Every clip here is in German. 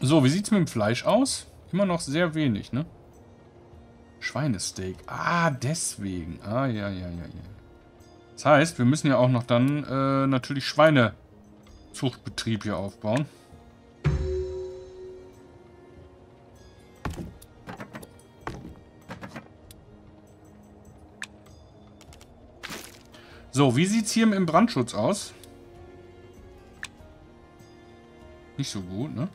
So, wie sieht es mit dem Fleisch aus? Immer noch sehr wenig, ne? Schweinesteak. Ah, deswegen. Ah, ja, ja, ja, ja. Das heißt, wir müssen ja auch noch dann äh, natürlich Schweinezuchtbetrieb hier aufbauen. So, wie sieht es hier im Brandschutz aus? Nicht so gut, ne?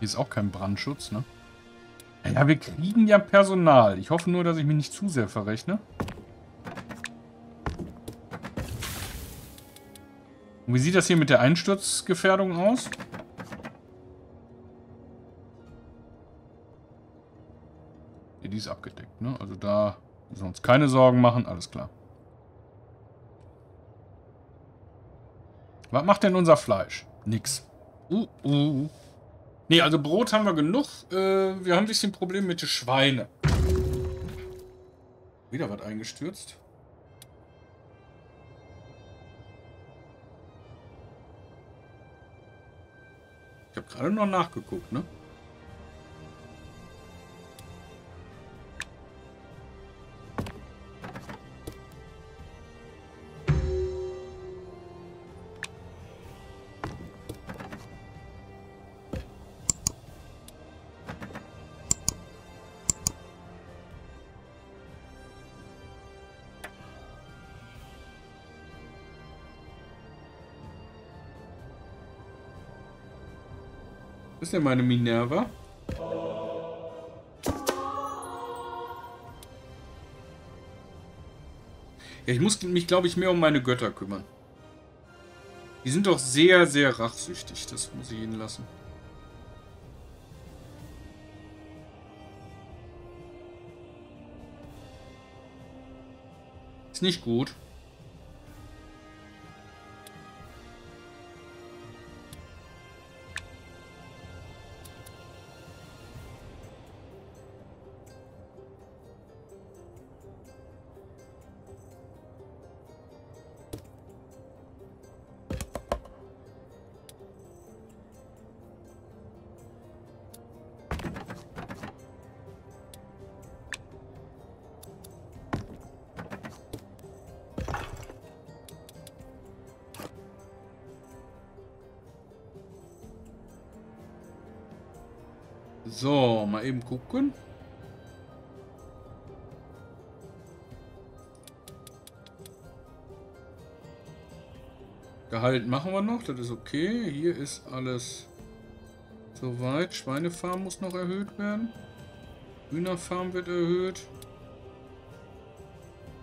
Hier ist auch kein Brandschutz, ne? Ja, wir kriegen ja Personal. Ich hoffe nur, dass ich mich nicht zu sehr verrechne. Und wie sieht das hier mit der Einsturzgefährdung aus? Die ist abgedeckt, ne? Also da müssen wir uns keine Sorgen machen. Alles klar. Was macht denn unser Fleisch? Nix. Uh, uh. Nee, also Brot haben wir genug. Äh, wir haben ein bisschen Problem mit den Schweine. Wieder was eingestürzt. Ich habe gerade noch nachgeguckt, ne? Ist denn meine Minerva? Ja, ich muss mich, glaube ich, mehr um meine Götter kümmern. Die sind doch sehr, sehr rachsüchtig. Das muss ich ihnen lassen. Ist nicht gut. So, mal eben gucken. Gehalt machen wir noch, das ist okay. Hier ist alles soweit. Schweinefarm muss noch erhöht werden. Hühnerfarm wird erhöht.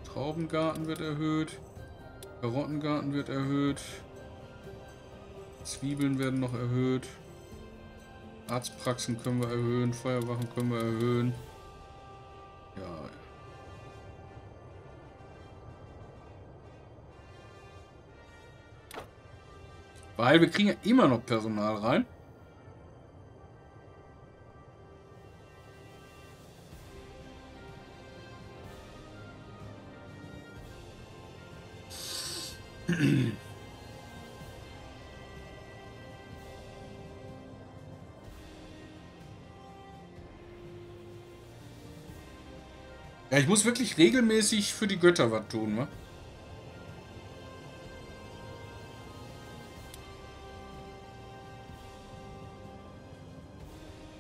Traubengarten wird erhöht. Karottengarten wird erhöht. Zwiebeln werden noch erhöht. Arztpraxen können wir erhöhen, Feuerwachen können wir erhöhen. Ja. Weil wir kriegen ja immer noch Personal rein. Ja, ich muss wirklich regelmäßig für die Götter was tun, ne?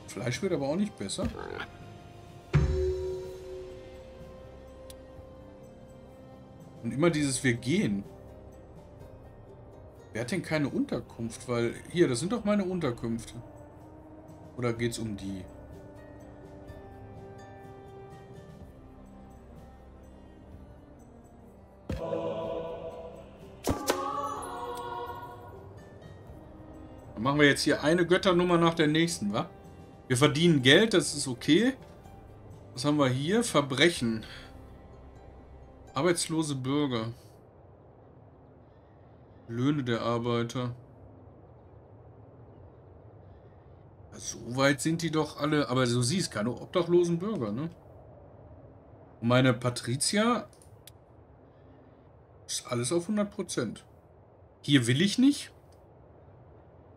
Fleisch wird aber auch nicht besser. Und immer dieses Wir gehen. Wer hat denn keine Unterkunft? Weil, hier, das sind doch meine Unterkünfte. Oder geht's um die? Dann machen wir jetzt hier eine Götternummer nach der nächsten, wa? Wir verdienen Geld, das ist okay. Was haben wir hier? Verbrechen. Arbeitslose Bürger. Löhne der Arbeiter. So weit sind die doch alle. Aber so siehst keine obdachlosen Bürger, ne? Und meine Patricia ist alles auf 100%. Hier will ich nicht.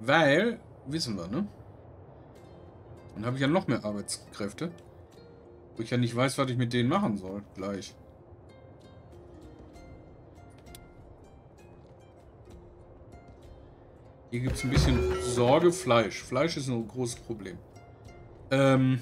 Weil, wissen wir, ne? Dann habe ich ja noch mehr Arbeitskräfte. Wo ich ja nicht weiß, was ich mit denen machen soll. Gleich. Hier gibt es ein bisschen Sorge. Fleisch. Fleisch ist ein großes Problem. Ähm...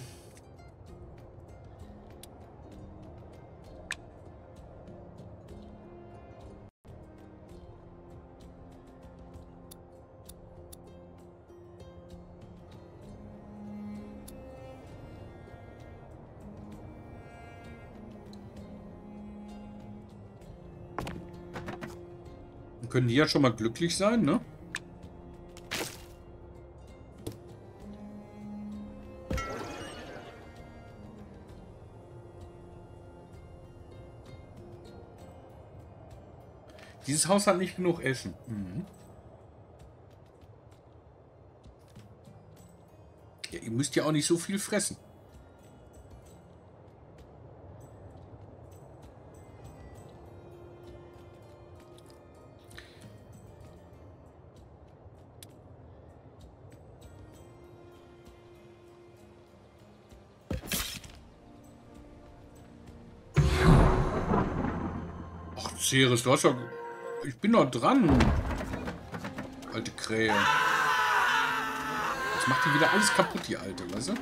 können die ja schon mal glücklich sein, ne? Dieses Haus hat nicht genug Essen. Mhm. Ja, ihr müsst ja auch nicht so viel fressen. Ceres, du hast ja... Ich bin doch dran. Alte Krähe. Jetzt macht die wieder alles kaputt, die Alte, weißt du?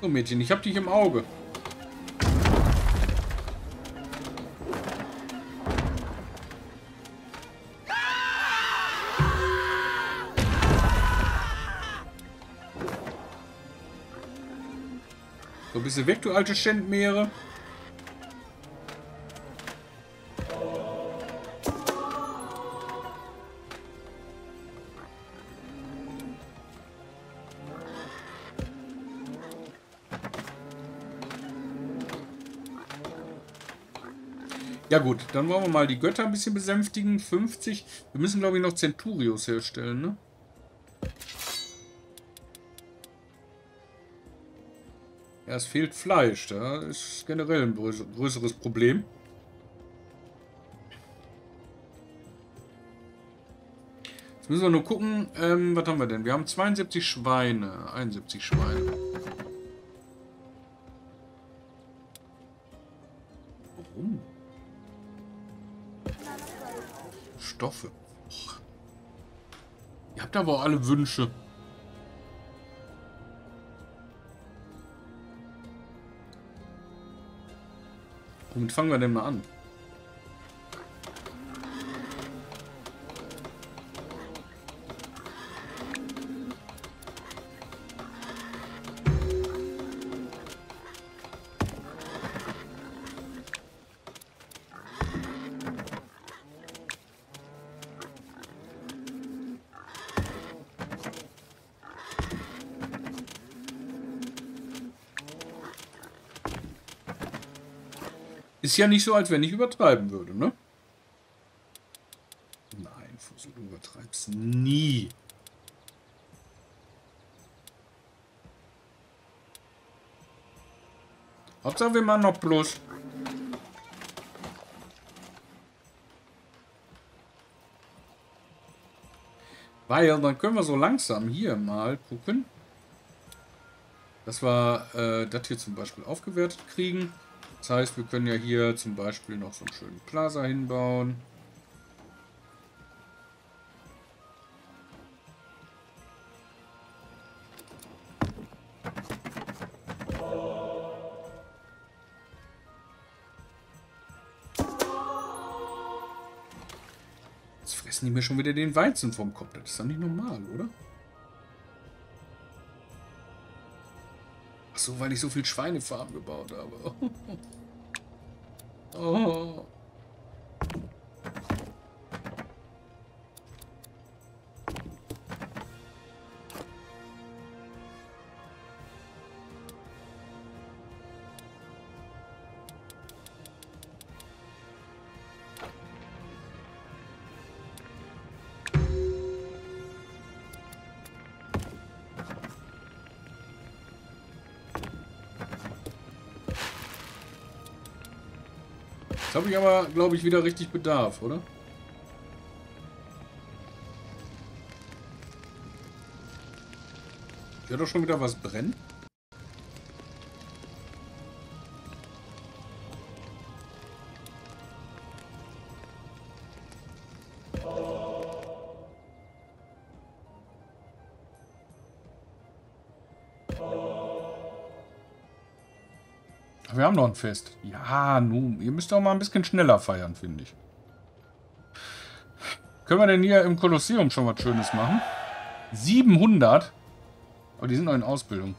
So, Mädchen, ich hab dich im Auge. So, bist du weg, du alte Schändmeere? Ja gut, dann wollen wir mal die Götter ein bisschen besänftigen. 50. Wir müssen, glaube ich, noch Centurios herstellen, ne? Ja, es fehlt Fleisch. Da ist generell ein größeres Problem. Jetzt müssen wir nur gucken, ähm, was haben wir denn? Wir haben 72 Schweine, 71 Schweine. Stoffe. Ihr habt aber auch alle Wünsche. Womit fangen wir denn mal an? Ist ja nicht so, als wenn ich übertreiben würde, ne? Nein, Fussel, du übertreibst nie. Hauptsache wir machen noch Plus. Weil dann können wir so langsam hier mal gucken, dass wir äh, das hier zum Beispiel aufgewertet kriegen. Das heißt, wir können ja hier zum Beispiel noch so einen schönen Plaza hinbauen. Jetzt fressen die mir schon wieder den Weizen vom Kopf. Das ist doch nicht normal, oder? So, weil ich so viel Schweinefarben gebaut habe. oh. Jetzt habe ich aber, glaube ich, wieder richtig Bedarf, oder? Höre doch schon wieder was brennen. Ein Fest. Ja, nun, ihr müsst auch mal ein bisschen schneller feiern, finde ich. Können wir denn hier im Kolosseum schon was Schönes machen? 700? Aber die sind noch in Ausbildung.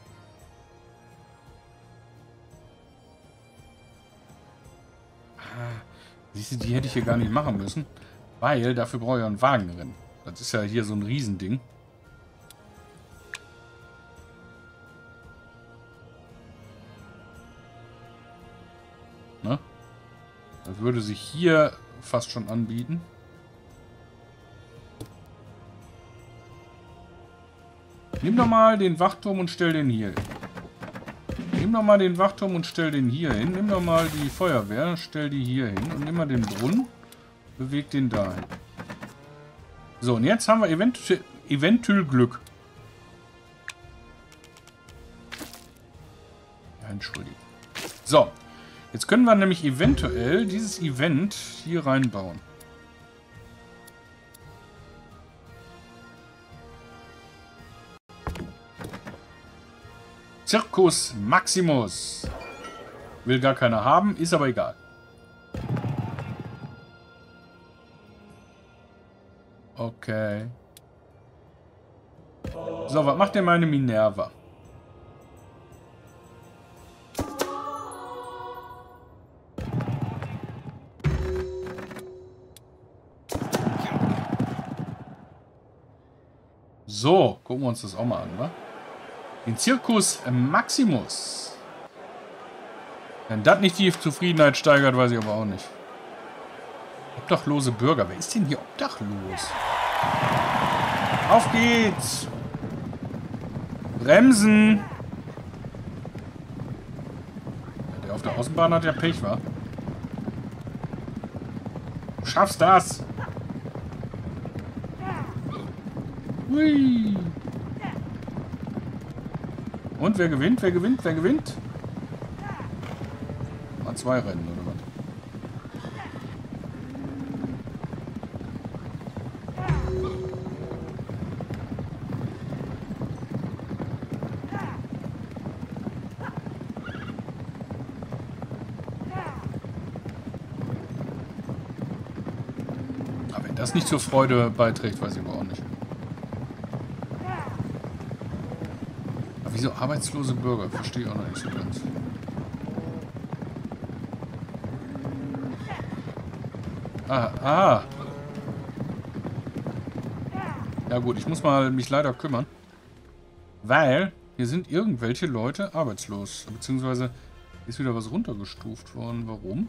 Ah, siehst du, die hätte ich hier gar nicht machen müssen. Weil dafür brauche ich ja einen Wagenrennen. Das ist ja hier so ein Riesending. Das würde sich hier fast schon anbieten. Nimm doch mal den Wachturm und stell den hier hin. Nimm doch mal den Wachturm und stell den hier hin. Nimm doch mal die Feuerwehr, stell die hier hin. Und nimm mal den Brunnen, beweg den dahin. So, und jetzt haben wir eventuell, eventuell Glück. Ja, Entschuldigung. So, Jetzt können wir nämlich eventuell dieses Event hier reinbauen. Circus Maximus. Will gar keiner haben, ist aber egal. Okay. So, was macht denn meine Minerva? So, gucken wir uns das auch mal an, wa? Den Zirkus Maximus. Wenn das nicht die Zufriedenheit steigert, weiß ich aber auch nicht. Obdachlose Bürger. Wer ist denn hier obdachlos? Auf geht's! Bremsen! Der auf der Außenbahn hat ja Pech, wa? Du schaffst das! Hui. Und wer gewinnt? Wer gewinnt? Wer gewinnt? Mal zwei Rennen, oder was? Aber wenn das nicht zur Freude beiträgt, weiß ich aber auch nicht. Wieso arbeitslose Bürger? Verstehe ich auch noch nicht so ganz. Ah, ah. Ja gut, ich muss mal mich leider kümmern. Weil hier sind irgendwelche Leute arbeitslos. Beziehungsweise ist wieder was runtergestuft worden. Warum?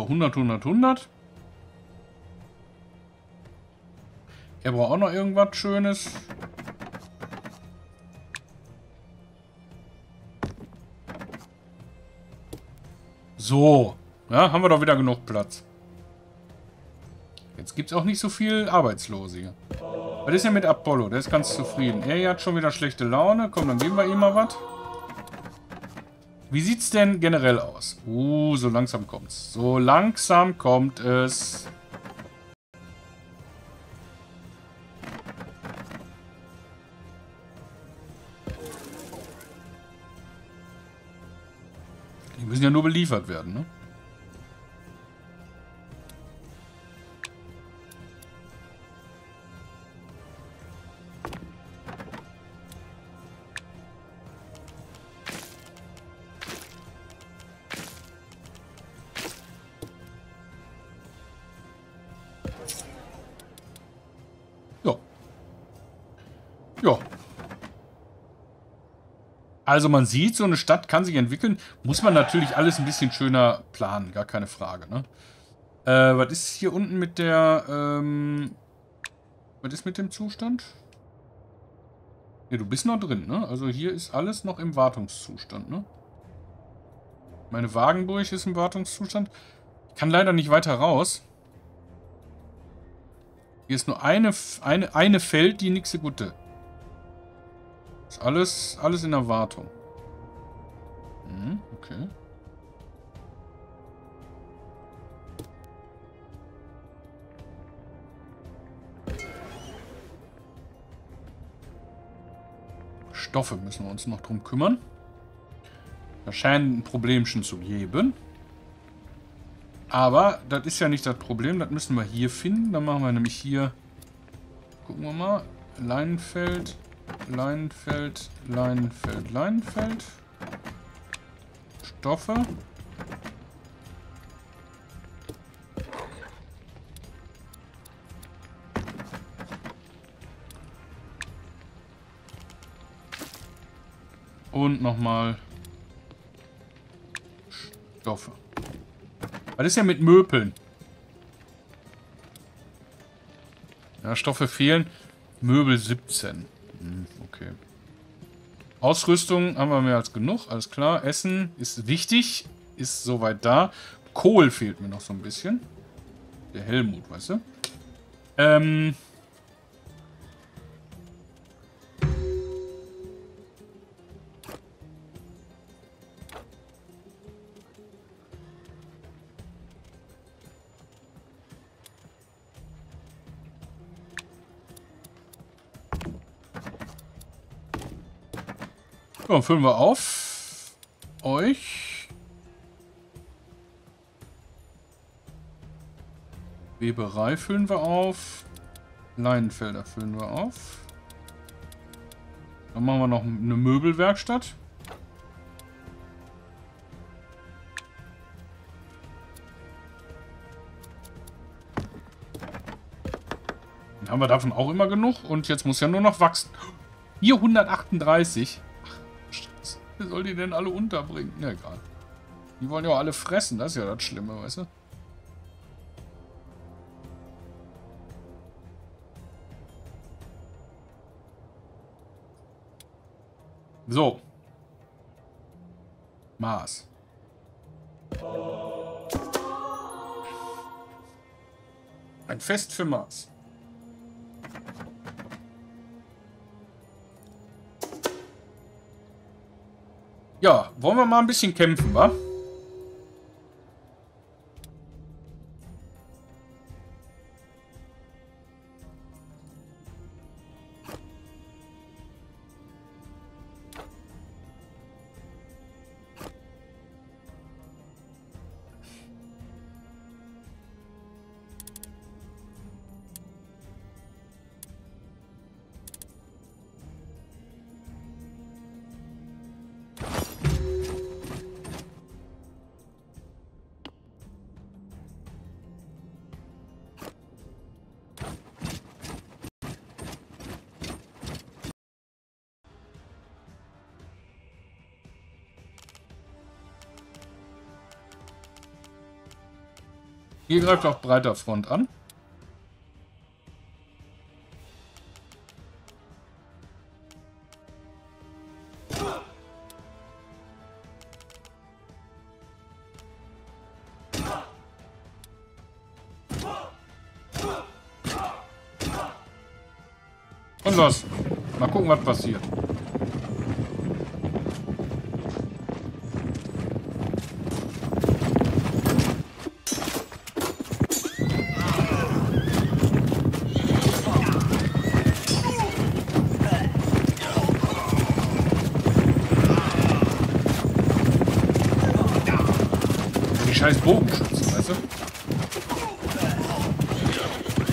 So, 100, 100, 100. Er braucht auch noch irgendwas Schönes. So. Ja, haben wir doch wieder genug Platz. Jetzt gibt es auch nicht so viel Arbeitslose hier. Was ist denn mit Apollo? Der ist ganz zufrieden. Er hat schon wieder schlechte Laune. Komm, dann geben wir ihm mal was. Wie sieht's denn generell aus? Uh, so langsam kommt's. So langsam kommt es. Die müssen ja nur beliefert werden, ne? Also man sieht, so eine Stadt kann sich entwickeln. Muss man natürlich alles ein bisschen schöner planen, gar keine Frage. Ne? Äh, was ist hier unten mit der... Ähm, was ist mit dem Zustand? Ne, du bist noch drin, ne? Also hier ist alles noch im Wartungszustand, ne? Meine Wagenburg ist im Wartungszustand. Ich kann leider nicht weiter raus. Hier ist nur eine, eine, eine Feld, die so gute. Ist alles, alles in Erwartung. Hm, okay. Stoffe müssen wir uns noch drum kümmern. Da scheint ein Problemchen zu geben. Aber das ist ja nicht das Problem. Das müssen wir hier finden. Dann machen wir nämlich hier... Gucken wir mal. Leinenfeld. Leinenfeld, Leinenfeld, Leinenfeld. Stoffe. Und nochmal Stoffe. Was ist ja mit Möbeln? Ja, Stoffe fehlen. Möbel 17. Okay. Ausrüstung haben wir mehr als genug, alles klar. Essen ist wichtig, ist soweit da. Kohl fehlt mir noch so ein bisschen. Der Helmut, weißt du? Ähm, So, füllen wir auf. Euch. Weberei füllen wir auf. Leinenfelder füllen wir auf. Dann machen wir noch eine Möbelwerkstatt. Dann haben wir davon auch immer genug. Und jetzt muss ja nur noch wachsen. Hier 138. Wer soll die denn alle unterbringen? Ja, egal. Die wollen ja auch alle fressen, das ist ja das Schlimme, weißt du? So. Mars. Ein Fest für Mars. Ja, wollen wir mal ein bisschen kämpfen, wa? Ihr greift auf breiter Front an. Und los. Mal gucken, was passiert. Scheiß Bogenschützen, weißt du?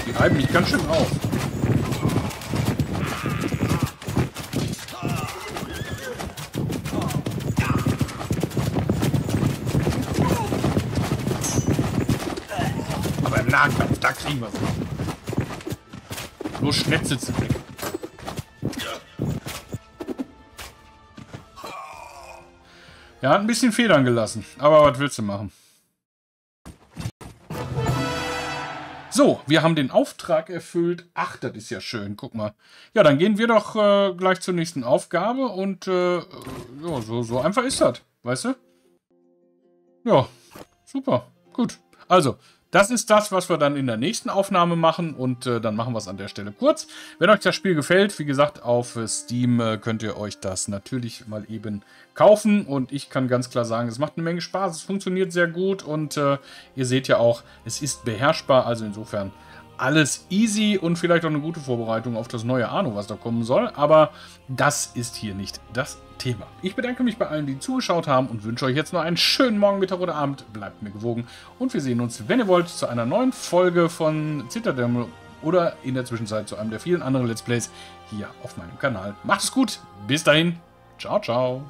Die reiben mich ganz schön auf. Aber im Nahkampf, da kriegen wir sie. Nur Schnetze zu weg. Er hat ein bisschen Federn gelassen. Aber was willst du machen? So, wir haben den Auftrag erfüllt. Ach, das ist ja schön. Guck mal. Ja, dann gehen wir doch äh, gleich zur nächsten Aufgabe. Und äh, ja, so, so einfach ist das. Weißt du? Ja, super. Gut. Also, das ist das, was wir dann in der nächsten Aufnahme machen und äh, dann machen wir es an der Stelle kurz. Wenn euch das Spiel gefällt, wie gesagt, auf äh, Steam äh, könnt ihr euch das natürlich mal eben kaufen und ich kann ganz klar sagen, es macht eine Menge Spaß, es funktioniert sehr gut und äh, ihr seht ja auch, es ist beherrschbar, also insofern alles easy und vielleicht auch eine gute Vorbereitung auf das neue Arno, was da kommen soll. Aber das ist hier nicht das Thema. Ich bedanke mich bei allen, die zugeschaut haben und wünsche euch jetzt noch einen schönen Morgen, Mittag oder Abend. Bleibt mir gewogen und wir sehen uns, wenn ihr wollt, zu einer neuen Folge von Citadel oder in der Zwischenzeit zu einem der vielen anderen Let's Plays hier auf meinem Kanal. Macht es gut, bis dahin, ciao, ciao.